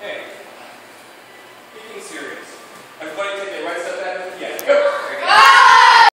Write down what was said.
Hey, taking serious.